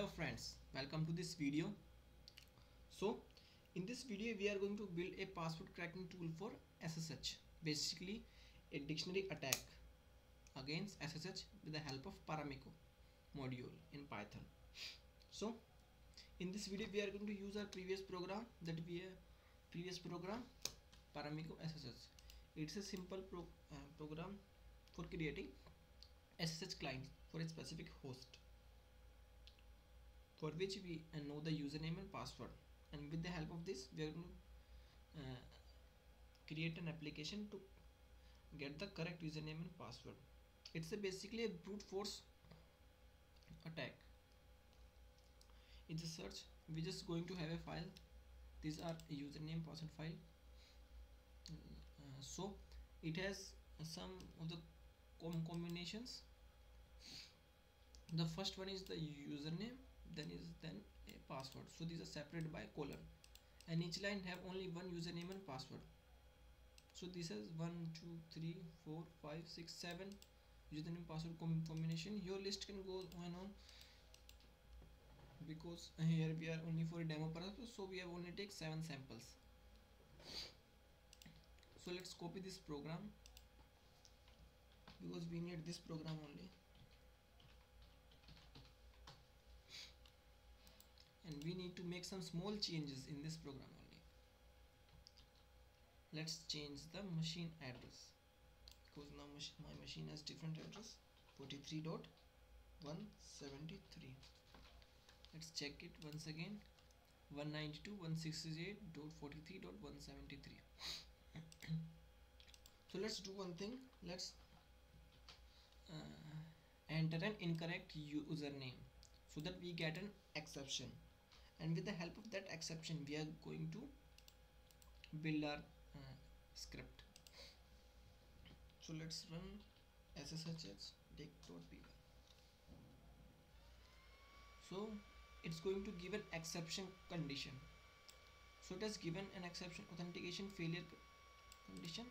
hello friends welcome to this video. So in this video we are going to build a password cracking tool for SSH basically a dictionary attack against SSH with the help of Paramiko module in Python. So in this video we are going to use our previous program that we uh, previous program Paramiko SSH it's a simple pro, uh, program for creating SSH client for a specific host for which we uh, know the username and password. And with the help of this we are going to uh, create an application to get the correct username and password. It's a basically a brute force attack. In the search. We're just going to have a file. These are username password file. Uh, so it has some of the com combinations. The first one is the username then is then a password. So these are separated by colon. And each line have only one username and password. So this is one two three four five six seven username password com combination. Your list can go on on because here we are only for a demo purpose so we have only take seven samples. So let's copy this program because we need this program only and we need to make some small changes in this program only. Let's change the machine address. Because now my machine has different address. 43.173 let's check it once again. 192.168.43.173 so let's do one thing. Let's uh, enter an incorrect username so that we get an exception and with the help of that exception we are going to build our uh, script. So let's run sshh deck.py so it's going to give an exception condition. So it has given an exception authentication failure condition.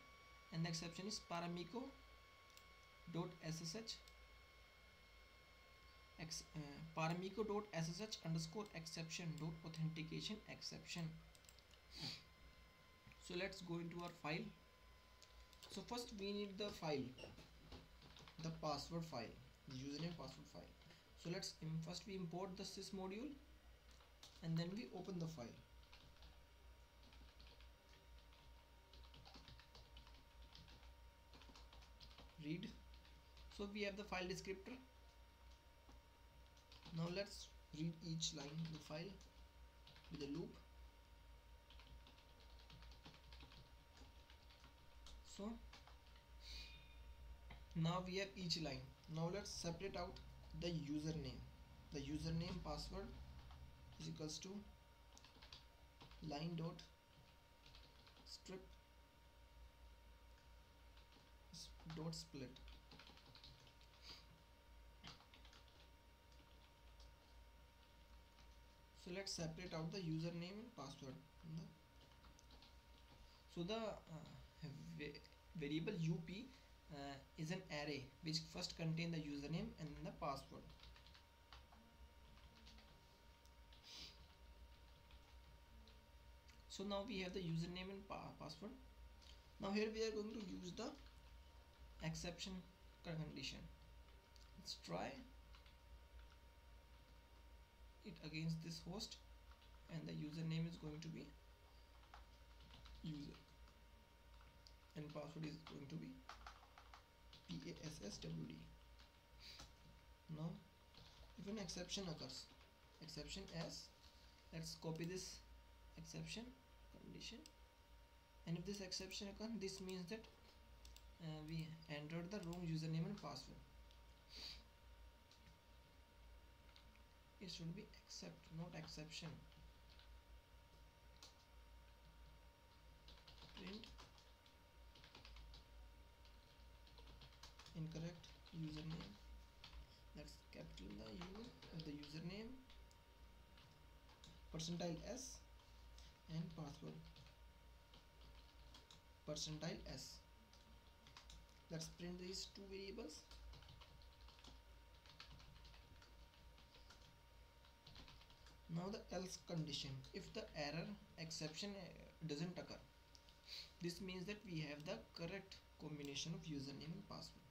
And the exception is paramiko dot ssh ex, uh, paramiko.ssh underscore exception dot authentication exception. So let's go into our file. So first we need the file the password file the username password file. So let's first we import the sys module and then we open the file. Read. So we have the file descriptor now let's read each line in the file with a loop. So now we have each line. Now let's separate out the username. The username password is equals to line dot strip dot split so let's separate out the username and password. So the uh, variable up uh, is an array which first contain the username and the password. So now we have the username and pa password. Now here we are going to use the exception condition. Let's try it against this host and the username is going to be user. And password is going to be PASSWD now if an exception occurs exception s let's copy this exception condition. And if this exception occurs this means that uh, we entered the wrong username and password it should be except not exception. Print. Incorrect username. That's capital the u of the username. Percentile s and password. Percentile s. Let's print these two variables now the else condition. If the error exception uh, doesn't occur this means that we have the correct combination of username and password.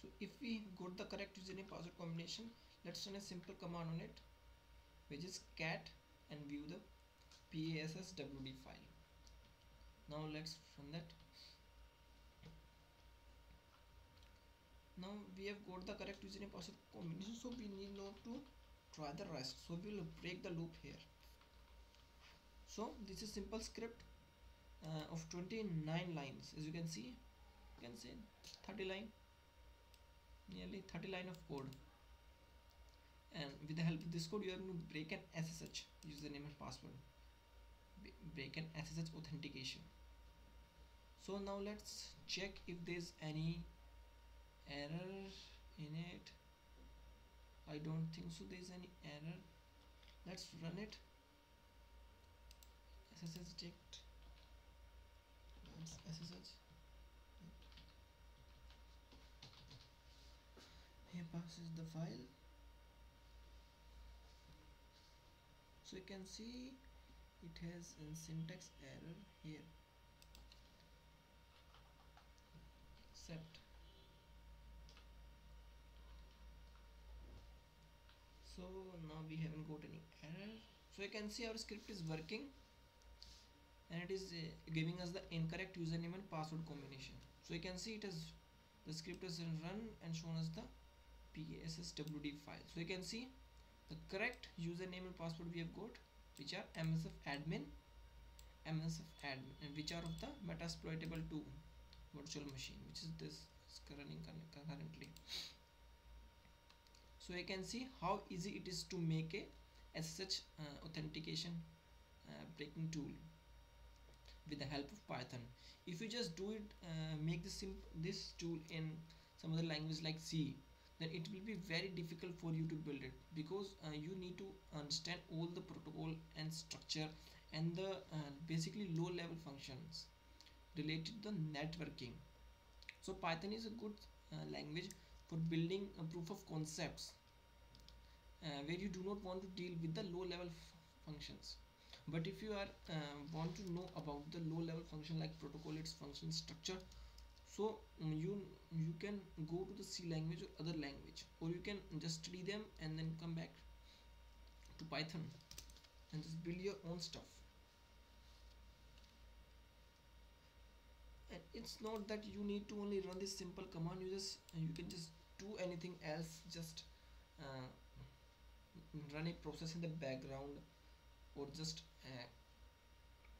So if we got the correct username password combination let's run a simple command on it which is cat and view the passwd file. Now let's run that now we have got the correct username password combination so we need not to try the rest. So we will break the loop here. So this is simple script uh, of 29 lines. As you can see you can see 30 line nearly 30 line of code. And with the help of this code you going to break an SSH username and password. Break an SSH authentication. So now let's check if there's any error in it? I don't think so. There's any error. Let's run it. SSH checked. SSH here passes the file. So you can see it has a syntax error here. Except so now we haven't got any error. So you can see our script is working and it is uh, giving us the incorrect username and password combination. So you can see it has the script is run and shown us the passwd file. So you can see the correct username and password we have got which are msf admin msf admin and which are of the metasploitable 2 virtual machine which is this is running currently so you can see how easy it is to make a SSH uh, authentication uh, breaking tool with the help of Python. If you just do it uh, make this this tool in some other language like C then it will be very difficult for you to build it because uh, you need to understand all the protocol and structure and the uh, basically low level functions related to the networking. So Python is a good uh, language for building a proof of concepts uh, where you do not want to deal with the low level functions. But if you are uh, want to know about the low level function like protocol its function structure so um, you you can go to the C language or other language or you can just study them and then come back to Python and just build your own stuff and it's not that you need to only run this simple command you just you can just do anything else just uh, run a process in the background or just uh,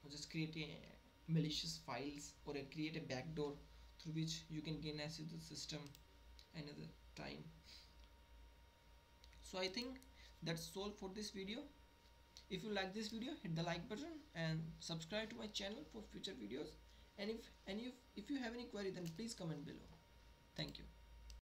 or just create a malicious files or create a backdoor through which you can gain access to the system another time. So i think that's all for this video. If you like this video hit the like button and subscribe to my channel for future videos and if any if, if you have any query then please comment below. Thank you